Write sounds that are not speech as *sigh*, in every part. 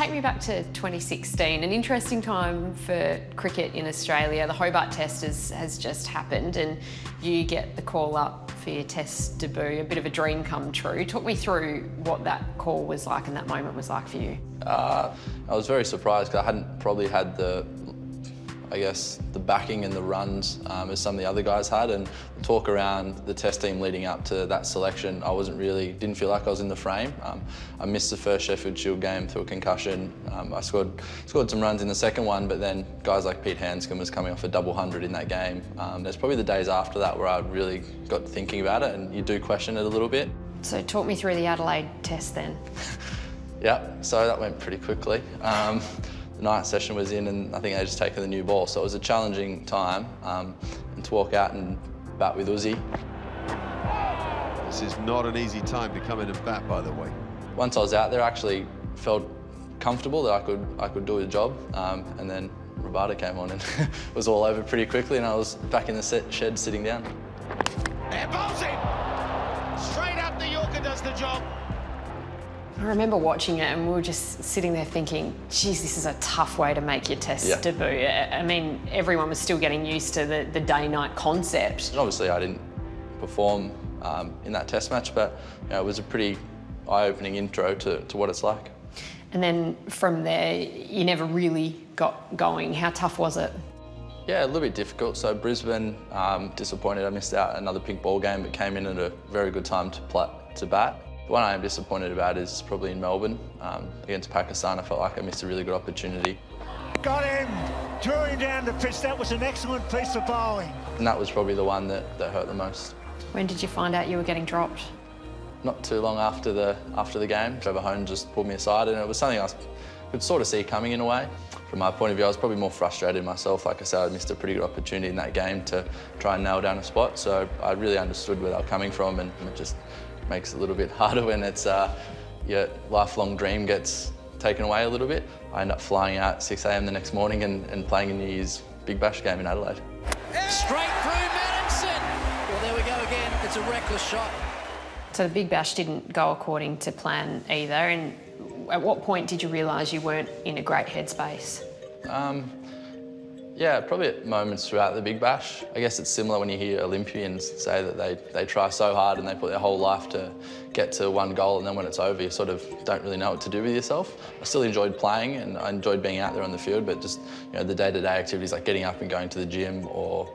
take me back to 2016, an interesting time for cricket in Australia. The Hobart Test has, has just happened and you get the call up for your Test debut, a bit of a dream come true. Talk me through what that call was like and that moment was like for you. Uh, I was very surprised because I hadn't probably had the I guess, the backing and the runs um, as some of the other guys had. And the talk around the test team leading up to that selection, I wasn't really, didn't feel like I was in the frame. Um, I missed the first Sheffield Shield game through a concussion. Um, I scored, scored some runs in the second one, but then guys like Pete Handscomb was coming off a double hundred in that game. Um, there's probably the days after that where I really got thinking about it and you do question it a little bit. So talk me through the Adelaide test then. *laughs* yeah, so that went pretty quickly. The night session was in and I think they just taken the new ball. So it was a challenging time um, and to walk out and bat with Uzi. This is not an easy time to come in and bat, by the way. Once I was out there, I actually felt comfortable that I could I could do the job. Um, and then Rabada came on and *laughs* it was all over pretty quickly and I was back in the set shed sitting down. Air balls in! Straight up the Yorker does the job. I remember watching it and we were just sitting there thinking, geez, this is a tough way to make your test yeah. debut. I mean, everyone was still getting used to the, the day-night concept. Obviously, I didn't perform um, in that test match, but you know, it was a pretty eye-opening intro to, to what it's like. And then from there, you never really got going. How tough was it? Yeah, a little bit difficult. So Brisbane, um, disappointed I missed out another pink ball game, but came in at a very good time to, play, to bat. The one I am disappointed about is probably in Melbourne. Um, against Pakistan, I felt like I missed a really good opportunity. Got him, drew him down the pitch. That was an excellent piece of bowling. And that was probably the one that, that hurt the most. When did you find out you were getting dropped? Not too long after the, after the game. Trevor Hohns just pulled me aside and it was something I could sort of see coming in a way. From my point of view, I was probably more frustrated myself. Like I said, I missed a pretty good opportunity in that game to try and nail down a spot. So I really understood where they were coming from and it just makes it a little bit harder when it's uh, your lifelong dream gets taken away a little bit. I end up flying out at 6 a.m. the next morning and, and playing a New Year's Big Bash game in Adelaide. Straight through Maddinson. Well, there we go again. It's a reckless shot. So the Big Bash didn't go according to plan either. And at what point did you realise you weren't in a great headspace? Um, yeah, probably at moments throughout the Big Bash. I guess it's similar when you hear Olympians say that they, they try so hard and they put their whole life to get to one goal and then when it's over you sort of don't really know what to do with yourself. I still enjoyed playing and I enjoyed being out there on the field but just you know the day-to-day -day activities like getting up and going to the gym or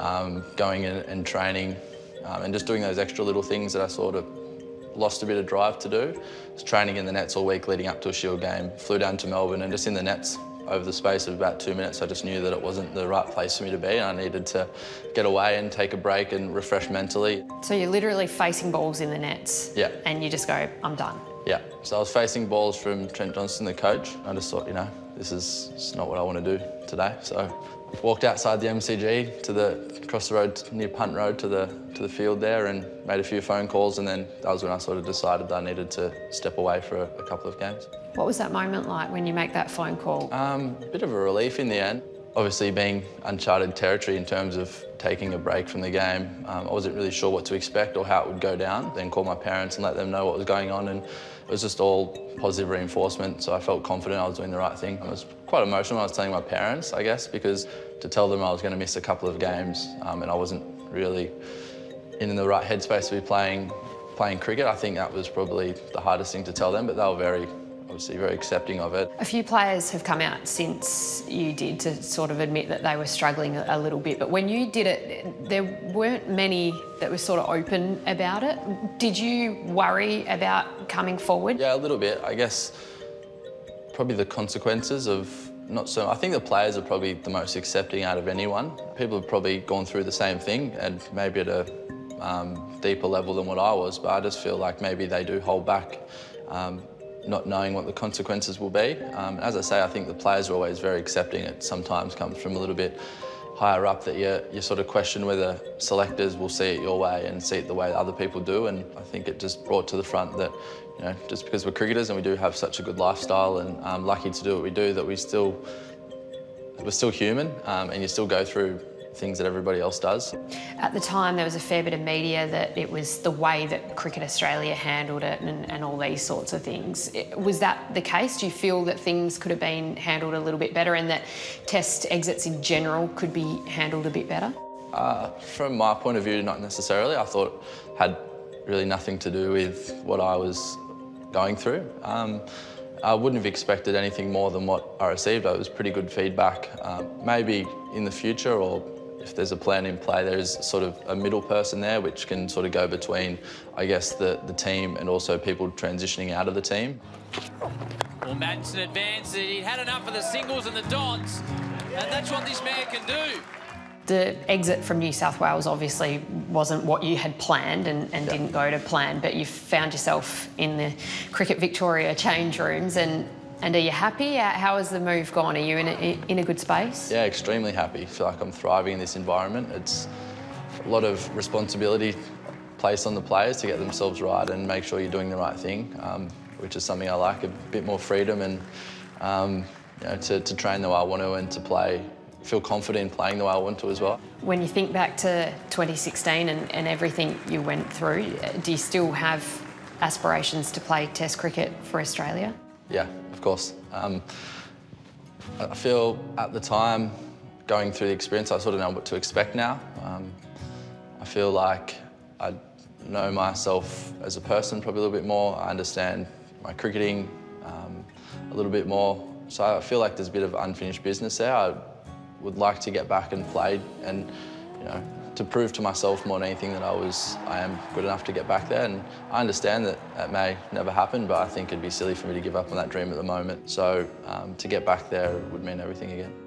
um, going and, and training um, and just doing those extra little things that I sort of lost a bit of drive to do. Was training in the nets all week leading up to a Shield game, flew down to Melbourne and just in the nets over the space of about two minutes, I just knew that it wasn't the right place for me to be and I needed to get away and take a break and refresh mentally. So you're literally facing balls in the nets? Yeah. And you just go, I'm done? Yeah. So I was facing balls from Trent Johnston, the coach. I just thought, you know, this is not what I want to do today. So walked outside the MCG to the across the road near Punt Road to the to the field there and made a few phone calls and then that was when I sort of decided that I needed to step away for a, a couple of games. What was that moment like when you make that phone call? Um, a bit of a relief in the end. Obviously being uncharted territory in terms of taking a break from the game, um, I wasn't really sure what to expect or how it would go down. Then called my parents and let them know what was going on and it was just all positive reinforcement, so I felt confident I was doing the right thing. I was quite emotional when I was telling my parents, I guess, because to tell them I was going to miss a couple of games um, and I wasn't really in the right headspace to be playing, playing cricket, I think that was probably the hardest thing to tell them, but they were very obviously very accepting of it. A few players have come out since you did to sort of admit that they were struggling a little bit, but when you did it, there weren't many that were sort of open about it. Did you worry about coming forward? Yeah, a little bit. I guess probably the consequences of not so. I think the players are probably the most accepting out of anyone. People have probably gone through the same thing and maybe at a um, deeper level than what I was, but I just feel like maybe they do hold back um, not knowing what the consequences will be. Um, as I say, I think the players are always very accepting. It sometimes comes from a little bit higher up that you, you sort of question whether selectors will see it your way and see it the way other people do. And I think it just brought to the front that, you know, just because we're cricketers and we do have such a good lifestyle and um, lucky to do what we do, that we still, we're still human um, and you still go through things that everybody else does. At the time, there was a fair bit of media that it was the way that Cricket Australia handled it and, and all these sorts of things. Was that the case? Do you feel that things could have been handled a little bit better and that test exits in general could be handled a bit better? Uh, from my point of view, not necessarily. I thought it had really nothing to do with what I was going through. Um, I wouldn't have expected anything more than what I received. It was pretty good feedback. Um, maybe in the future or if there's a plan in play, there's sort of a middle person there which can sort of go between, I guess, the, the team and also people transitioning out of the team. Well, Maddinson advanced. He'd had enough of the singles and the dots, and that's what this man can do. The exit from New South Wales obviously wasn't what you had planned and, and didn't go to plan, but you found yourself in the Cricket Victoria change rooms and and are you happy? How has the move gone? Are you in a, in a good space? Yeah, extremely happy. I feel like I'm thriving in this environment. It's a lot of responsibility placed on the players to get themselves right and make sure you're doing the right thing, um, which is something I like, a bit more freedom and um, you know, to, to train the way I want to and to play feel confident in playing the way I want to as well. When you think back to 2016 and, and everything you went through, do you still have aspirations to play Test cricket for Australia? Yeah, of course. Um, I feel at the time, going through the experience, I sort of know what to expect now. Um, I feel like I know myself as a person probably a little bit more. I understand my cricketing um, a little bit more. So I feel like there's a bit of unfinished business there. I would like to get back and play and, you know, to prove to myself more than anything that I was, I am good enough to get back there. And I understand that that may never happen, but I think it'd be silly for me to give up on that dream at the moment. So um, to get back there would mean everything again.